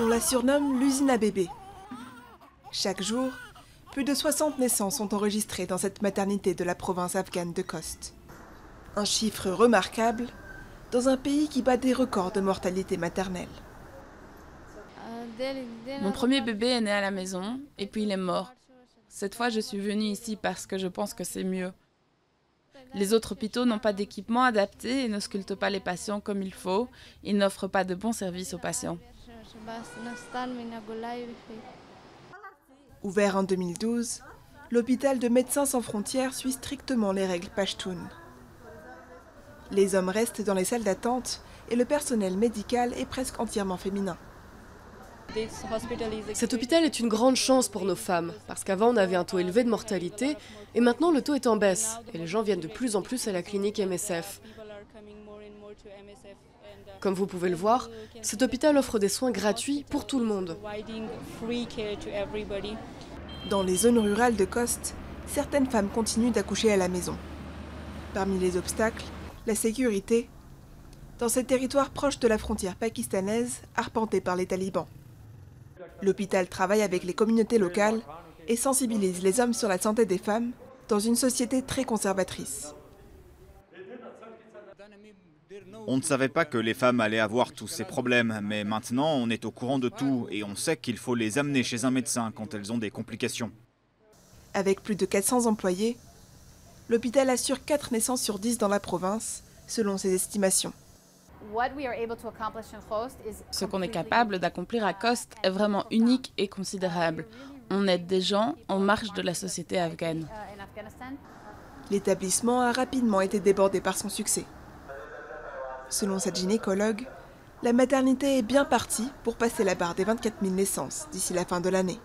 On la surnomme l'usine à bébés. Chaque jour, plus de 60 naissances sont enregistrées dans cette maternité de la province afghane de Khost. Un chiffre remarquable dans un pays qui bat des records de mortalité maternelle. Mon premier bébé est né à la maison et puis il est mort. Cette fois, je suis venue ici parce que je pense que c'est mieux. Les autres hôpitaux n'ont pas d'équipement adapté et ne sculptent pas les patients comme il faut. Ils n'offrent pas de bons services aux patients. Ouvert en 2012, l'hôpital de Médecins sans frontières suit strictement les règles Pashtun. Les hommes restent dans les salles d'attente et le personnel médical est presque entièrement féminin. Cet hôpital est une grande chance pour nos femmes, parce qu'avant on avait un taux élevé de mortalité, et maintenant le taux est en baisse, et les gens viennent de plus en plus à la clinique MSF. Comme vous pouvez le voir, cet hôpital offre des soins gratuits pour tout le monde. Dans les zones rurales de Khost, certaines femmes continuent d'accoucher à la maison. Parmi les obstacles, la sécurité, dans ces territoires proches de la frontière pakistanaise, arpentés par les talibans. L'hôpital travaille avec les communautés locales et sensibilise les hommes sur la santé des femmes dans une société très conservatrice. On ne savait pas que les femmes allaient avoir tous ces problèmes, mais maintenant on est au courant de tout et on sait qu'il faut les amener chez un médecin quand elles ont des complications. Avec plus de 400 employés, l'hôpital assure 4 naissances sur 10 dans la province, selon ses estimations. Ce qu'on est capable d'accomplir à Coste est vraiment unique et considérable. On aide des gens en marge de la société afghane. L'établissement a rapidement été débordé par son succès. Selon cette gynécologue, la maternité est bien partie pour passer la barre des 24 000 naissances d'ici la fin de l'année.